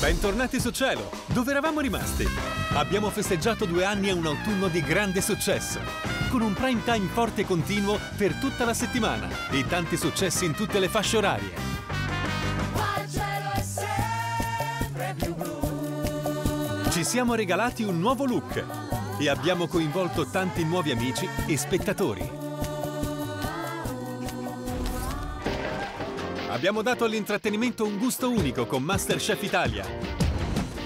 Bentornati su Cielo! Dove eravamo rimasti? Abbiamo festeggiato due anni e un autunno di grande successo, con un prime time forte e continuo per tutta la settimana e tanti successi in tutte le fasce orarie. Ci siamo regalati un nuovo look e abbiamo coinvolto tanti nuovi amici e spettatori. Abbiamo dato all'intrattenimento un gusto unico con Masterchef Italia,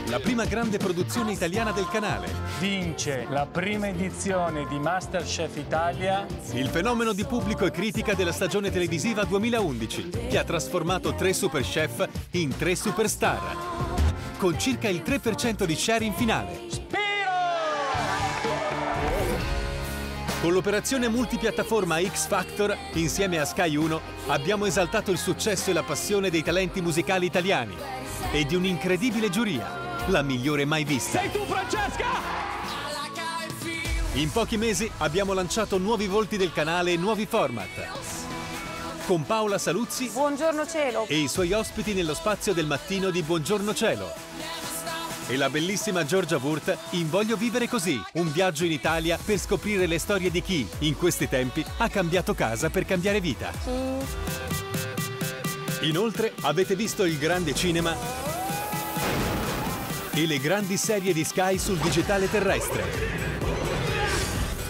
la prima grande produzione italiana del canale. Vince la prima edizione di Masterchef Italia. Il fenomeno di pubblico e critica della stagione televisiva 2011, che ha trasformato tre super chef in tre superstar, con circa il 3% di share in finale. Con l'operazione multipiattaforma X Factor, insieme a Sky 1, abbiamo esaltato il successo e la passione dei talenti musicali italiani e di un'incredibile giuria, la migliore mai vista. Sei tu Francesca! In pochi mesi abbiamo lanciato nuovi volti del canale e nuovi format. Con Paola Saluzzi Buongiorno cielo. e i suoi ospiti nello spazio del mattino di Buongiorno Cielo. E la bellissima Giorgia Wurt in Voglio vivere così, un viaggio in Italia per scoprire le storie di chi, in questi tempi, ha cambiato casa per cambiare vita. Inoltre avete visto il grande cinema e le grandi serie di Sky sul digitale terrestre.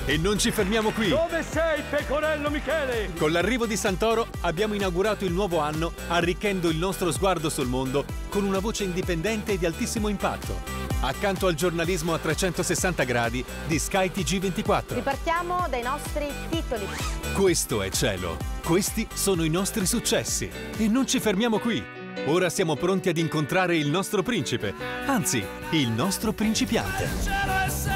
E non ci fermiamo qui! Dove sei, pecorello Michele? Con l'arrivo di Santoro abbiamo inaugurato il nuovo anno arricchendo il nostro sguardo sul mondo con una voce indipendente e di altissimo impatto, accanto al giornalismo a 360 gradi di Sky TG24. Ripartiamo dai nostri titoli. Questo è Cielo, questi sono i nostri successi e non ci fermiamo qui. Ora siamo pronti ad incontrare il nostro principe, anzi, il nostro principiante.